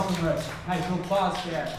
thank you all. Nice little applause, yeah.